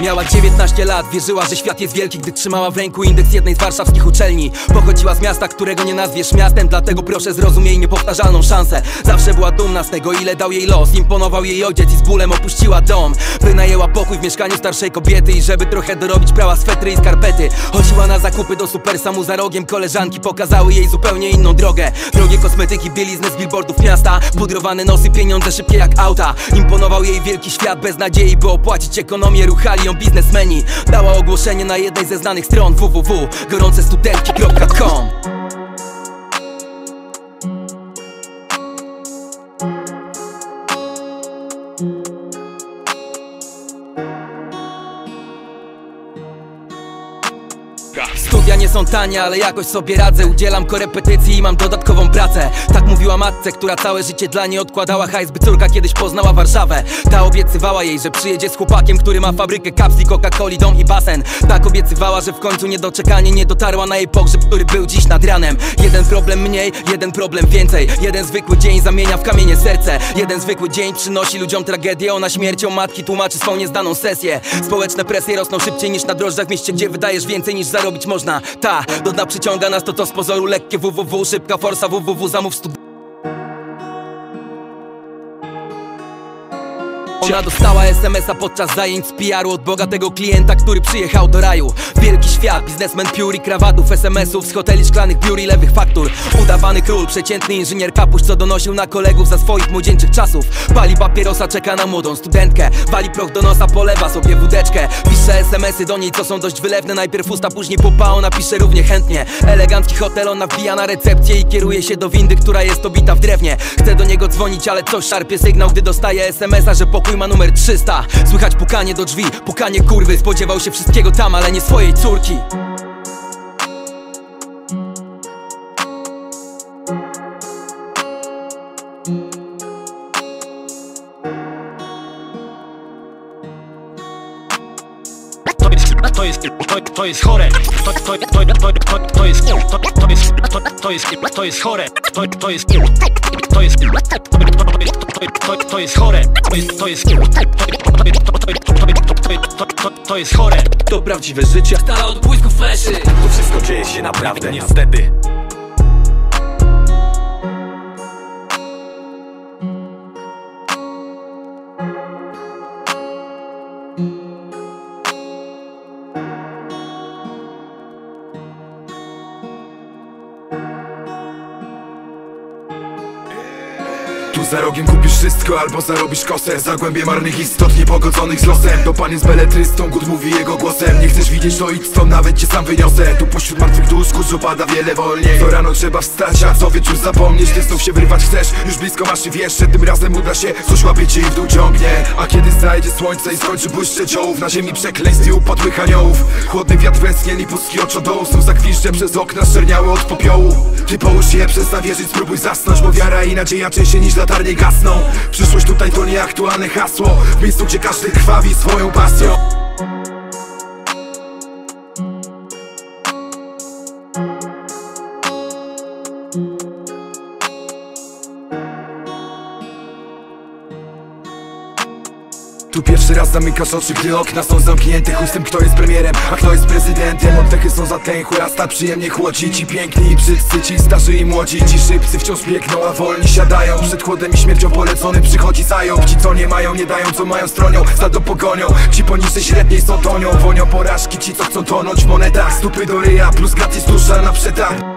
Miała 19 lat, wierzyła, że świat jest wielki Gdy trzymała w ręku indeks jednej z warszawskich uczelni. Pochodziła z miasta, którego nie nazwiesz miastem Dlatego proszę zrozum jej niepowtarzalną szansę. Zawsze była dumna z tego, ile dał jej los. Imponował jej ojciec i z bólem opuściła dom. Wynajęła pokój w mieszkaniu starszej kobiety I żeby trochę dorobić, prała swetry i skarpety. Chodziła na zakupy do Supersamu za rogiem. Koleżanki pokazały jej zupełnie inną drogę. Drogie kosmetyki, bieliznę z billboardów miasta. Pudrowane nosy, pieniądze szybkie jak auta. Imponował jej wielki świat bez nadziei, by opłacić ekonomię. Ruchali ją biznesmeni. Dała ogłoszenie na jednej ze znanych stron www.gorącestudentki.com Studia nie są tanie, ale jakoś sobie radzę. Udzielam korepetycji i mam dodatkową pracę. Tak mówiła matce, która całe życie dla niej odkładała hajs By córka kiedyś poznała Warszawę. Ta obiecywała jej, że przyjedzie z chłopakiem Który ma fabrykę kapsli, Coca-Coli, dom i basen. Tak obiecywała, że w końcu niedoczekanie nie dotarła na jej pogrzeb Który był dziś nad ranem. Jeden problem mniej, jeden problem więcej. Jeden zwykły dzień zamienia w kamienie serce. Jeden zwykły dzień przynosi ludziom tragedię. Ona śmiercią matki tłumaczy swą niezdaną sesję. Społeczne presje rosną szybciej niż na drożdżach w mieście Gdzie wydajesz więcej niż zarobić można. Ta, do dna przyciąga nas to to z pozoru lekkie www Szybka forsa www zamów stud Ona dostała SMS-a podczas zajęć z PR-u Od bogatego klienta, który przyjechał do raju. Wielki świat, biznesmen piór i krawatów SMS-ów z hoteli szklanych biur i lewych faktur. Udawany król, przeciętny inżynier kapuś Co donosił na kolegów za swoich młodzieńczych czasów. Pali papierosa, czeka na młodą studentkę. Wali proch do nosa, polewa sobie wódeczkę. Pisze SMS-y do niej, co są dość wylewne. Najpierw usta, później pupa, ona pisze równie chętnie. Elegancki hotel, ona wbija na recepcję I kieruje się do windy, która jest obita w drewnie. Chce do niego dzwonić, ale coś szarpie sygnał Gdy dostaje SMS-a, że pokój ma numer 300 Słychać pukanie do drzwi, pukanie kurwy. Spodziewał się wszystkiego tam, ale nie swojej córki To jest, to to, jest chore To, to, to, to, to, to jest, to, to jest, to, to jest, to jest chore To, to jest, to jest, to, to, jest chore To jest, to jest, to, jest chore To prawdziwe życie Stala od błysku fleszy To wszystko dzieje się naprawdę, niestety Tu za rogiem kupisz wszystko albo zarobisz kosę. Zagłębie marnych istot niepogodzonych z losem. To panie z beletrystą, Gud mówi jego głosem. Nie chcesz widzieć to idź stąd, nawet cię sam wyniosę. Tu pośród martwych dusz kurz opada wiele wolniej. Co rano trzeba wstać, a co wieczór zapomnieć? Ty znów się wyrwać chcesz, już blisko masz i wiesz Że tym razem uda się, coś łapie cię i w dół ciągnie. A kiedy zajdzie słońce i skończy błyszczeć czołów Na ziemi przekleństw i upadłych aniołów. Chłodny wiatr westchnie i pustki Są zagwiżdże przez okna szczerniały od popiołu. Ty połóż je, przestań wierzyć, spróbuj zasnąć Bo wiara i nadzieja częściej niż latarnie gasną. Przyszłość tutaj to nieaktualne hasło. W miejscu gdzie każdy krwawi swoją pasją Tu pierwszy raz zamykasz oczy, gdy okna są zamknięte. Chuj z tym kto jest premierem, a kto jest prezydentem. Oddechy są zatlęchłe, a stan przyjemnie chłodzi Ci piękni i brzydcy, ci starzy i młodzi. Ci szybcy wciąż biegną, a wolni siadają. Przed chłodem i śmiercią polecony przychodzi zajął Ci co nie mają, nie dają, co mają stronią. Za to pogonią, ci poniżej średniej są tonią. Wonią porażki, ci co chcą tonąć w monetach. Stupy do ryja, plus gratis dusza na przetarg